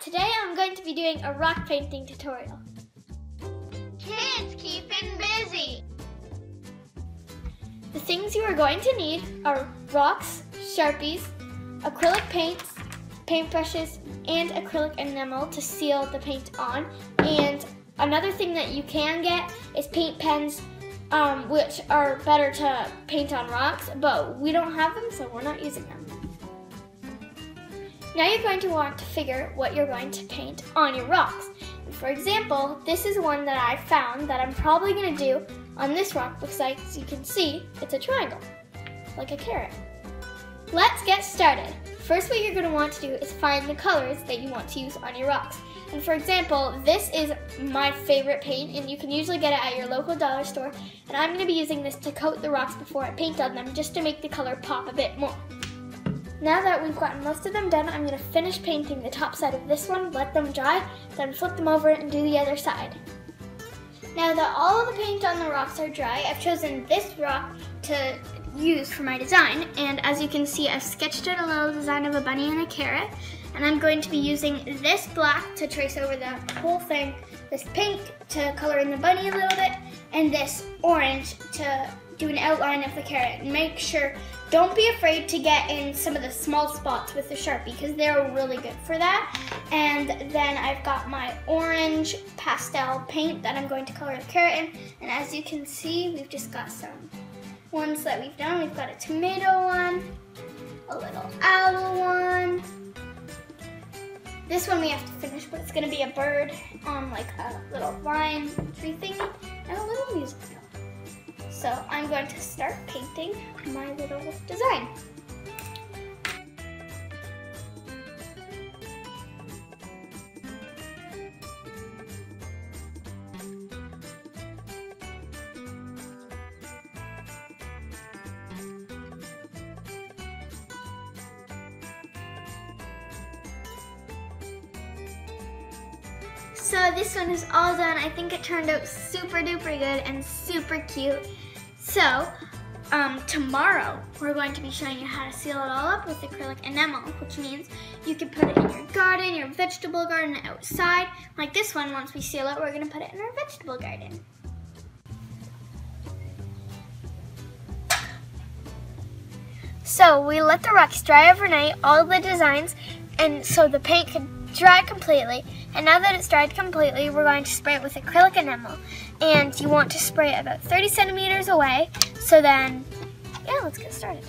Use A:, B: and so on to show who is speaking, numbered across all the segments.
A: Today I'm going to be doing a rock painting tutorial.
B: Kids keeping busy.
A: The things you are going to need are rocks, sharpies, acrylic paints, paintbrushes, and acrylic enamel to seal the paint on. And another thing that you can get is paint pens, um, which are better to paint on rocks, but we don't have them, so we're not using them. Now you're going to want to figure what you're going to paint on your rocks. For example, this is one that I found that I'm probably going to do on this rock because as you can see, it's a triangle, like a carrot. Let's get started. First what you're going to want to do is find the colors that you want to use on your rocks. And for example, this is my favorite paint and you can usually get it at your local dollar store. And I'm going to be using this to coat the rocks before I paint on them just to make the color pop a bit more. Now that we've gotten most of them done, I'm going to finish painting the top side of this one, let them dry, then flip them over and do the other side. Now that all of the paint on the rocks are dry, I've chosen this rock to use for my design. And as you can see, I've sketched out a little design of a bunny and a carrot. And I'm going to be using this black to trace over the whole thing, this pink to color in the bunny a little bit, and this orange to do an outline of the carrot. And make sure don't be afraid to get in some of the small spots with the Sharpie because they're really good for that. And then I've got my orange pastel paint that I'm going to color the carrot in. And as you can see, we've just got some ones that we've done. We've got a tomato one, a little owl one. This one we have to finish, but it's gonna be a bird on like a little vine tree thing and a little music note. So I'm going to start painting my little design. So this one is all done. I think it turned out super duper good and super cute. So, um, tomorrow we're going to be showing you how to seal it all up with acrylic enamel, which means you can put it in your garden, your vegetable garden outside. Like this one, once we seal it, we're gonna put it in our vegetable garden. So we let the rocks dry overnight, all the designs, and so the paint could dry completely. And now that it's dried completely, we're going to spray it with acrylic enamel. And you want to spray it about 30 centimeters away. So then, yeah, let's get started.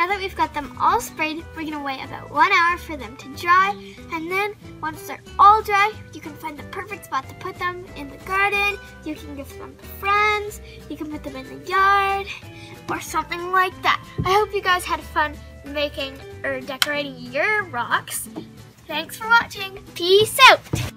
A: Now that we've got them all sprayed, we're gonna wait about one hour for them to dry. And then once they're all dry, you can find the perfect spot to put them in the garden. You can give them to friends. You can put them in the yard or something like that. I hope you guys had fun making or decorating your rocks. Thanks for watching. Peace out.